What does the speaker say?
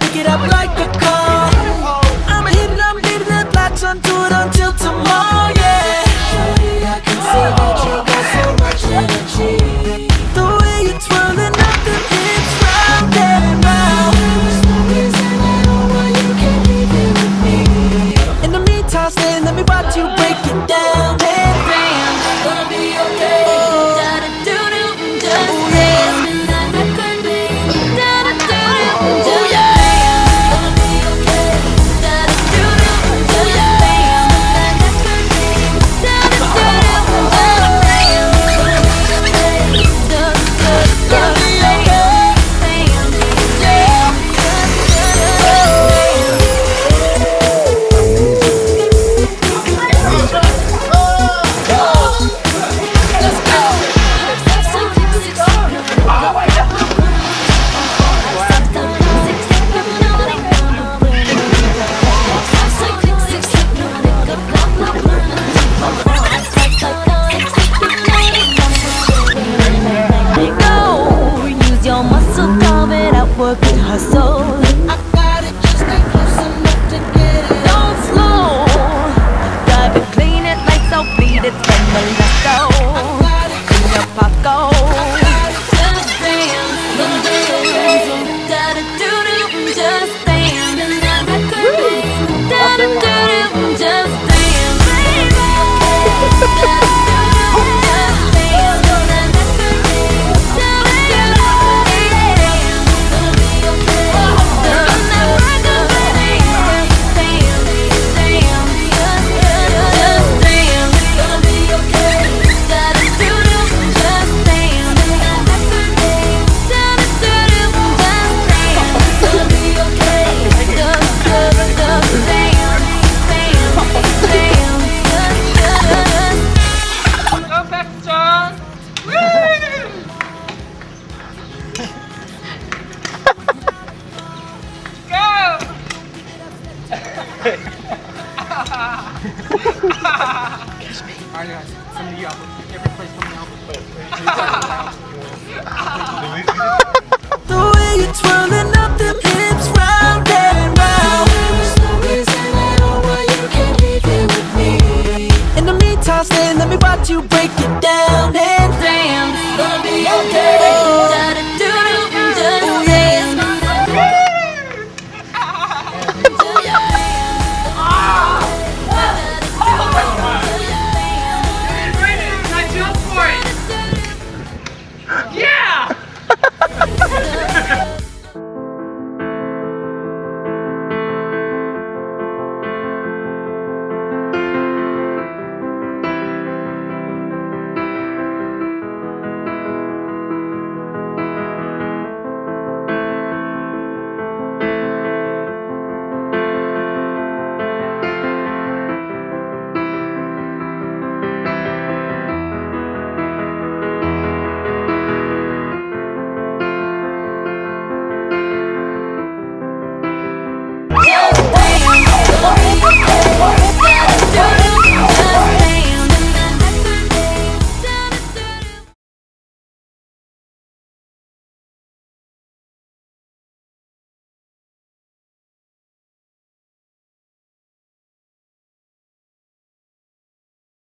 like a car. I'ma hit it, I'm leaving it, latch onto it until tomorrow, work Alright guys, the the way you're twirling up them hips round and round. There's no reason at all why you can't leave it with me. In the meantime, stay, let me watch you break it